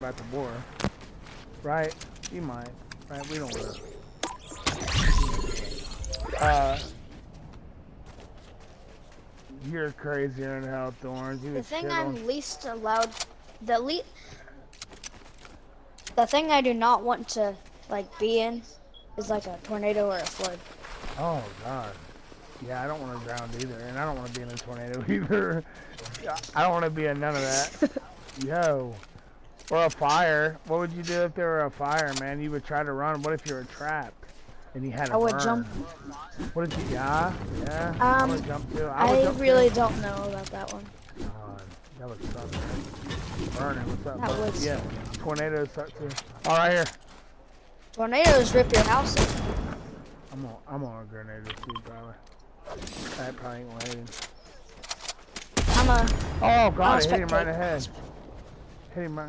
about the war. Right? You might. Right? We don't want to. Uh. You're crazier than hell, Thorns. You The thing I'm on- least allowed, the le the thing I do not want to like be in is like a tornado or a flood. Oh God. Yeah, I don't want to drown either, and I don't want to be in a tornado either. I don't want to be in none of that. Yo. Or a fire. What would you do if there were a fire, man? You would try to run. What if you were trapped and you had to I would burn? jump. What did you? Yeah, yeah. I Um, would jump too. I, would I jump really Too. don't know about that one. God, that would suck. Man. Burning. What's up, That would Yeah. Tornadoes suck too. All right, here. Tornadoes rip your house in. I'm on. I'm on a grenade or two, probably. That probably ain't him. I'm a Oh God! I hit him right in the head. Hit him right.